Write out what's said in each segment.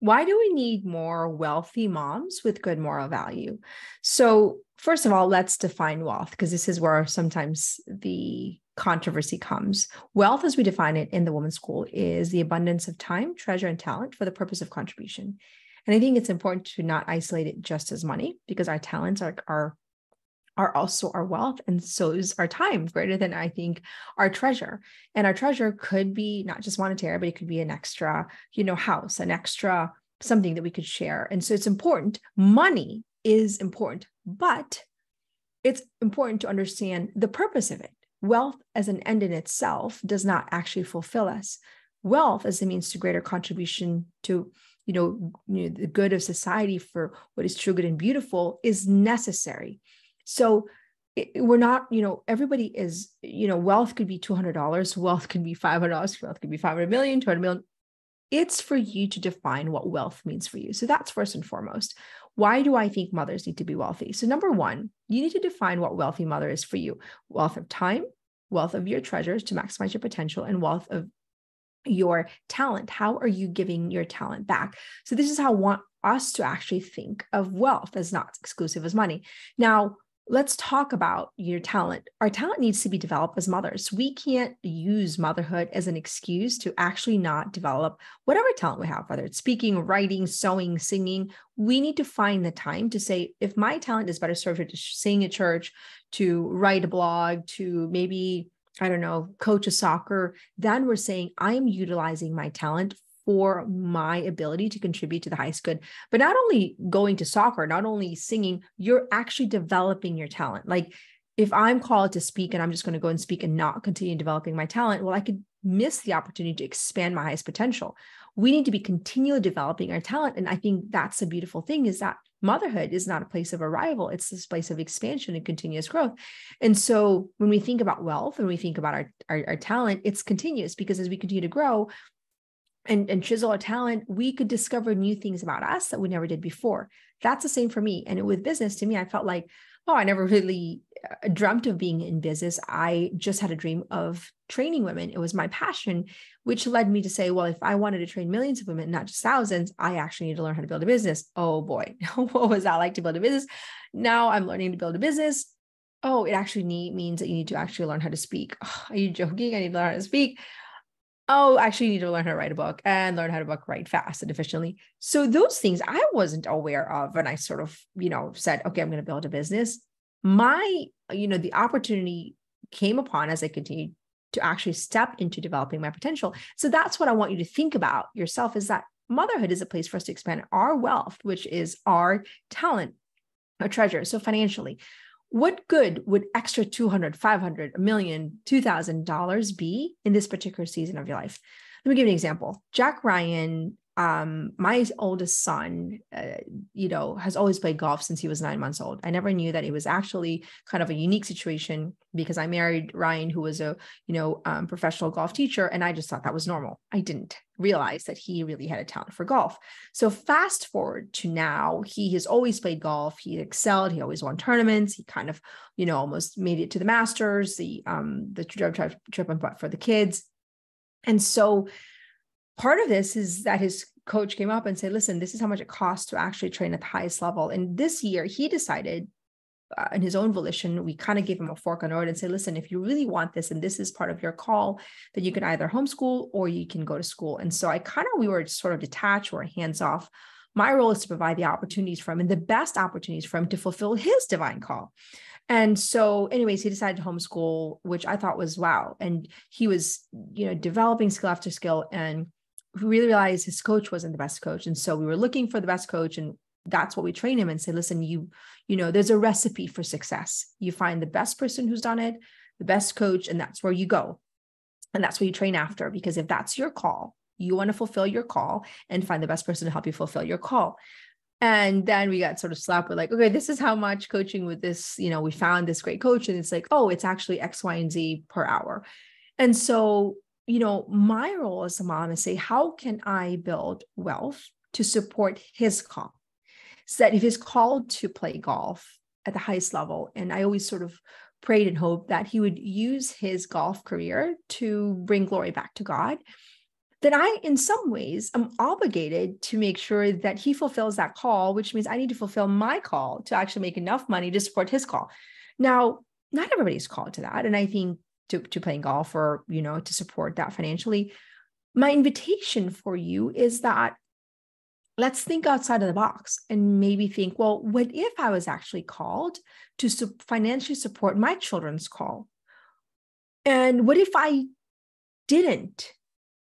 why do we need more wealthy moms with good moral value? So, first of all, let's define wealth because this is where sometimes the controversy comes. Wealth, as we define it in the Women's School, is the abundance of time, treasure, and talent for the purpose of contribution. And I think it's important to not isolate it just as money because our talents are, are are also our wealth and so is our time greater than i think our treasure. And our treasure could be not just monetary but it could be an extra you know house an extra something that we could share. And so it's important. Money is important but it's important to understand the purpose of it. Wealth as an end in itself does not actually fulfill us. Wealth as a means to greater contribution to you know, you know the good of society for what is true good and beautiful is necessary so it, we're not, you know, everybody is, you know, wealth could be $200, wealth could be $500, wealth could be 500 million, 200 million. It's for you to define what wealth means for you. So that's first and foremost. Why do I think mothers need to be wealthy? So, number one, you need to define what wealthy mother is for you wealth of time, wealth of your treasures to maximize your potential, and wealth of your talent. How are you giving your talent back? So, this is how I want us to actually think of wealth as not exclusive as money. Now, let's talk about your talent. Our talent needs to be developed as mothers. We can't use motherhood as an excuse to actually not develop whatever talent we have, whether it's speaking, writing, sewing, singing. We need to find the time to say, if my talent is better served to sing at church, to write a blog, to maybe I don't know, coach a soccer, then we're saying I'm utilizing my talent for my ability to contribute to the highest good. But not only going to soccer, not only singing, you're actually developing your talent. Like if I'm called to speak and I'm just going to go and speak and not continue developing my talent, well, I could miss the opportunity to expand my highest potential. We need to be continually developing our talent. And I think that's a beautiful thing is that motherhood is not a place of arrival it's this place of expansion and continuous growth and so when we think about wealth and we think about our, our, our talent it's continuous because as we continue to grow and, and chisel our talent, we could discover new things about us that we never did before. That's the same for me. And with business, to me, I felt like, oh, I never really uh, dreamt of being in business. I just had a dream of training women. It was my passion, which led me to say, well, if I wanted to train millions of women, not just thousands, I actually need to learn how to build a business. Oh boy, what was that like to build a business? Now I'm learning to build a business. Oh, it actually need, means that you need to actually learn how to speak. Oh, are you joking? I need to learn how to speak oh, actually, you need to learn how to write a book and learn how to book write fast and efficiently. So those things I wasn't aware of. And I sort of, you know, said, okay, I'm going to build a business. My, you know, the opportunity came upon as I continued to actually step into developing my potential. So that's what I want you to think about yourself is that motherhood is a place for us to expand our wealth, which is our talent, our treasure. So financially, what good would extra 200 500 a million $2000 be in this particular season of your life? Let me give you an example. Jack ryan um, my oldest son, uh, you know, has always played golf since he was nine months old. I never knew that it was actually kind of a unique situation because I married Ryan, who was a, you know, um, professional golf teacher, and I just thought that was normal. I didn't realize that he really had a talent for golf. So fast forward to now, he has always played golf. He excelled. He always won tournaments. He kind of, you know, almost made it to the Masters, the um, the trip trip for the kids, and so part of this is that his coach came up and said, listen, this is how much it costs to actually train at the highest level. And this year he decided uh, in his own volition, we kind of gave him a fork on the road and say, listen, if you really want this and this is part of your call, then you can either homeschool or you can go to school. And so I kind of, we were sort of detached or hands off. My role is to provide the opportunities for him and the best opportunities for him to fulfill his divine call. And so, anyways, he decided to homeschool, which I thought was wow. And he was, you know, developing skill after skill and really realized his coach wasn't the best coach. And so we were looking for the best coach and that's what we train him and say, listen, you, you know, there's a recipe for success. You find the best person who's done it, the best coach, and that's where you go. And that's what you train after. Because if that's your call, you want to fulfill your call and find the best person to help you fulfill your call. And then we got sort of slapped with like, okay, this is how much coaching with this, you know, we found this great coach. And it's like, oh, it's actually X, Y, and Z per hour. And so you know, my role as a mom is say, how can I build wealth to support his call? So that if he's called to play golf at the highest level, and I always sort of prayed and hoped that he would use his golf career to bring glory back to God. then I, in some ways, am obligated to make sure that he fulfills that call, which means I need to fulfill my call to actually make enough money to support his call. Now, not everybody's called to that. And I think to, to playing golf or, you know, to support that financially. My invitation for you is that let's think outside of the box and maybe think, well, what if I was actually called to su- financially support my children's call? And what if I didn't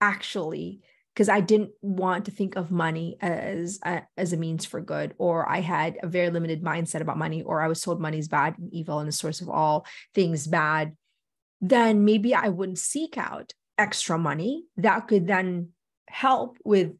actually because I didn't want to think of money as a, as a means for good, or I had a very limited mindset about money, or I was told money is bad and evil and the source of all things bad, then maybe I wouldn't seek out extra money that could then help with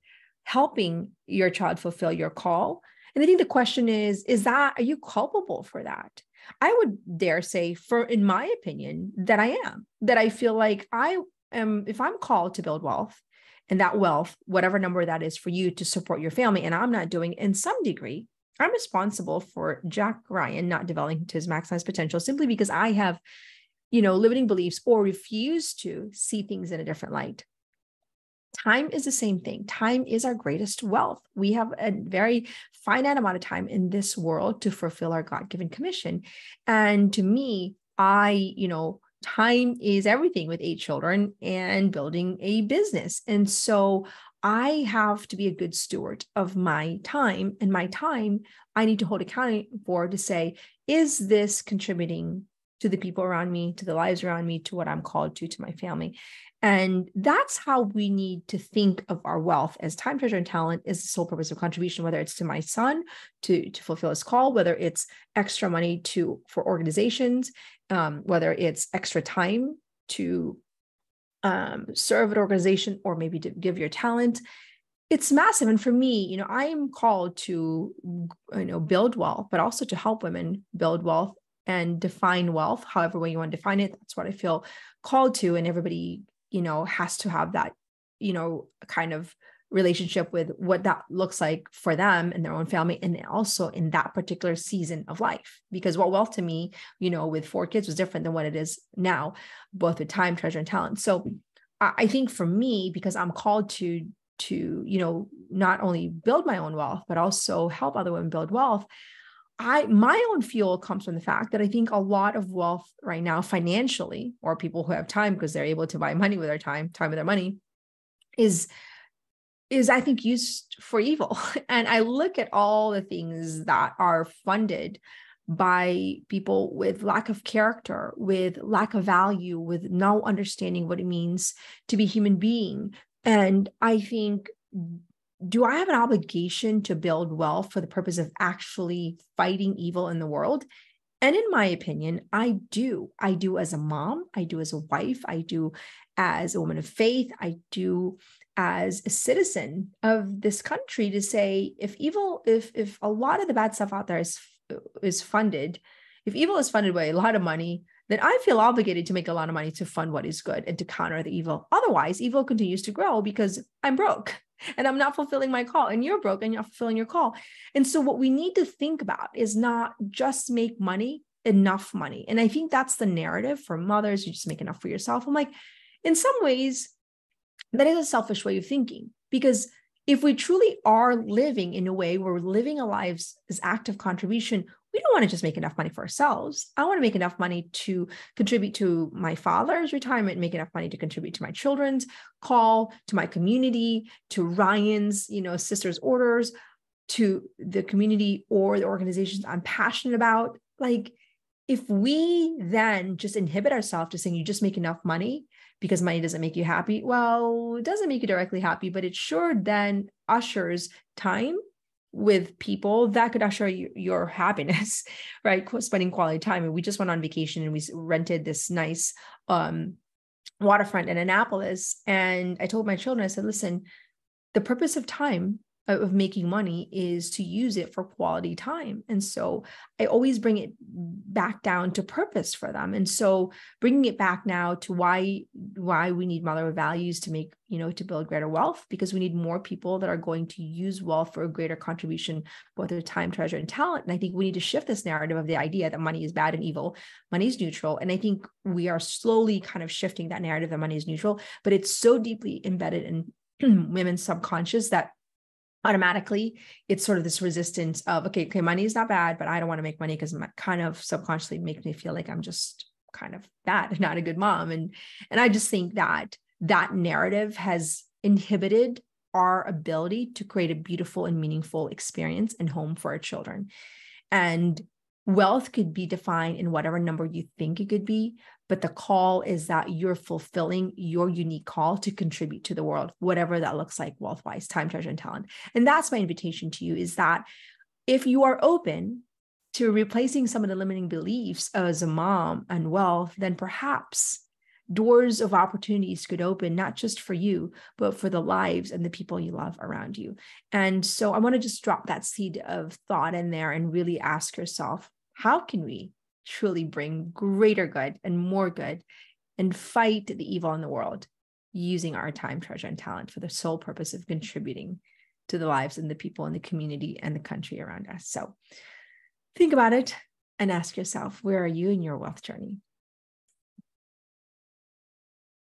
helping your child fulfill your call. And I think the question is, is that, are you culpable for that? I would dare say, for in my opinion, that I am, that I feel like I am, if I'm called to build wealth, and that wealth, whatever number that is for you to support your family, and I'm not doing in some degree, I'm responsible for Jack Ryan not developing to his maximized potential simply because I have, you know, limiting beliefs or refuse to see things in a different light. Time is the same thing. Time is our greatest wealth. We have a very finite amount of time in this world to fulfill our God given commission. And to me, I, you know, time is everything with eight children and building a business. And so I have to be a good steward of my time. And my time, I need to hold account for to say, is this contributing to the people around me, to the lives around me, to what I'm called to, to my family? And that's how we need to think of our wealth as time, treasure, and talent is the sole purpose of contribution, whether it's to my son to, to fulfill his call, whether it's extra money to for organizations, um, whether it's extra time to um, serve an organization or maybe to give your talent. It's massive. And for me, you know, I am called to, you know, build wealth, but also to help women build wealth and define wealth, however way you want to define it. That's what I feel called to. And everybody you know has to have that you know kind of relationship with what that looks like for them and their own family and also in that particular season of life because what wealth to me you know with four kids was different than what it is now both with time treasure and talent so i think for me because i'm called to to you know not only build my own wealth but also help other women build wealth I my own fuel comes from the fact that I think a lot of wealth right now financially, or people who have time because they're able to buy money with their time, time with their money, is is I think used for evil. And I look at all the things that are funded by people with lack of character, with lack of value, with no understanding what it means to be human being. And I think do I have an obligation to build wealth for the purpose of actually fighting evil in the world? And in my opinion, I do. I do as a mom, I do as a wife, I do as a woman of faith, I do as a citizen of this country to say if evil if if a lot of the bad stuff out there is is funded if evil is funded by a lot of money then i feel obligated to make a lot of money to fund what is good and to counter the evil otherwise evil continues to grow because i'm broke and I'm not fulfilling my call, and you're broke and you're fulfilling your call. And so, what we need to think about is not just make money, enough money. And I think that's the narrative for mothers. You just make enough for yourself. I'm like, in some ways, that is a selfish way of thinking because if we truly are living in a way where we're living our lives as active contribution, we don't want to just make enough money for ourselves. I want to make enough money to contribute to my father's retirement, make enough money to contribute to my children's call, to my community, to Ryan's, you know, sisters' orders, to the community or the organizations I'm passionate about. Like, if we then just inhibit ourselves to saying you just make enough money because money doesn't make you happy, well, it doesn't make you directly happy, but it sure then ushers time with people that could assure you your happiness right? Spending quality time. And we just went on vacation and we rented this nice um waterfront in annapolis. And i told my children i said listen the purpose of time of making money is to use it for quality time. And so I always bring it back down to purpose for them. And so bringing it back now to why why we need mother values to make, you know, to build greater wealth because we need more people that are going to use wealth for a greater contribution both their time, treasure and talent. And I think we need to shift this narrative of the idea that money is bad and evil. Money is neutral. And I think we are slowly kind of shifting that narrative that money is neutral, but it's so deeply embedded in women's subconscious that automatically it's sort of this resistance of okay okay money is not bad but i don't want to make money because it kind of subconsciously makes me feel like i'm just kind of bad not a good mom. And and i just think that that narrative has inhibited our ability to create a beautiful and meaningful experience and home for our children. And wealth could be defined in whatever number you think it could be but the call is that you're fulfilling your unique call to contribute to the world whatever that looks like wealth wise time treasure and talent. And that's my invitation to you is that if you are open to replacing some of the limiting beliefs as a mom and wealth then perhaps doors of opportunities could open not just for you but for the lives and the people you love around you. And so i want to just drop that seed of thought in there and really ask yourself how can we truly bring greater good and more good and fight the evil in the world using our time treasure and talent for the sole purpose of contributing to the lives and the people in the community and the country around us? So think about it and ask yourself where are you in your wealth journey